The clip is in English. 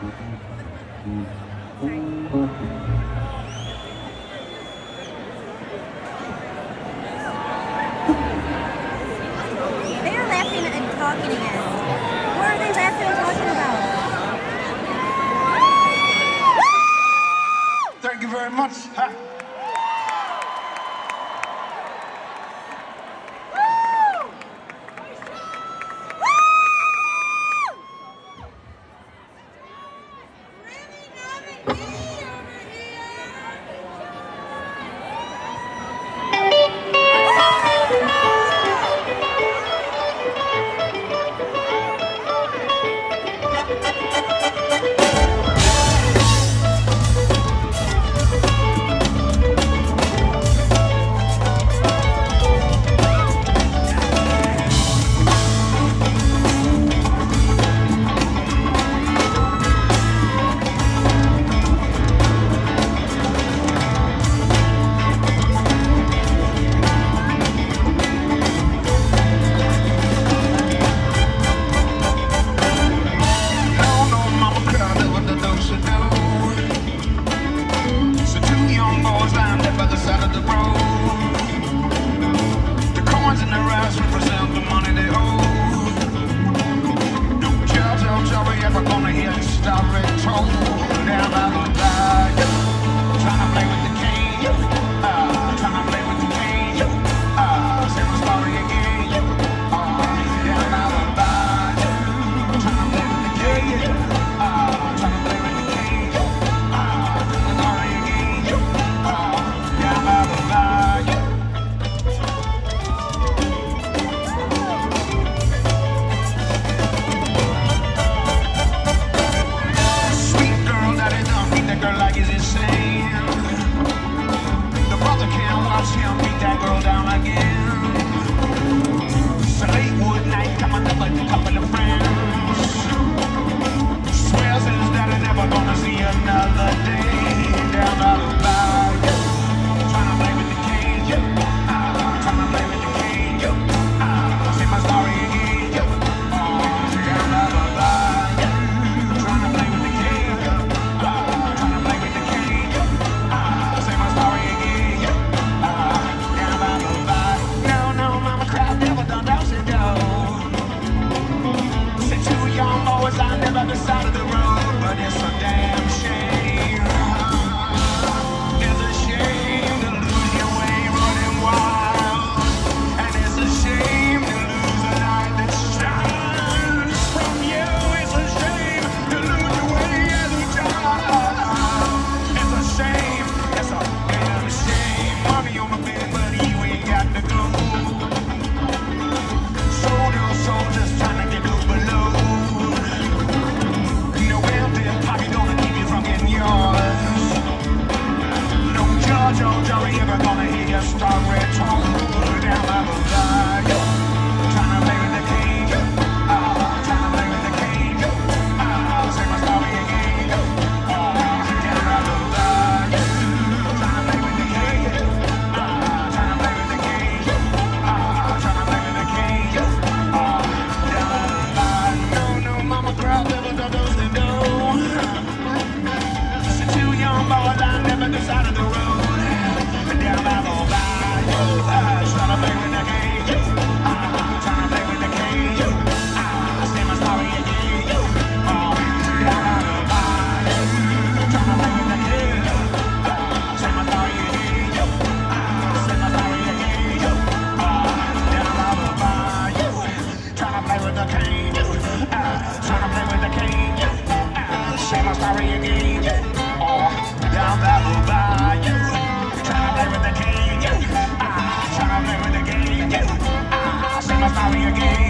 They are laughing and talking again. Yeah. again.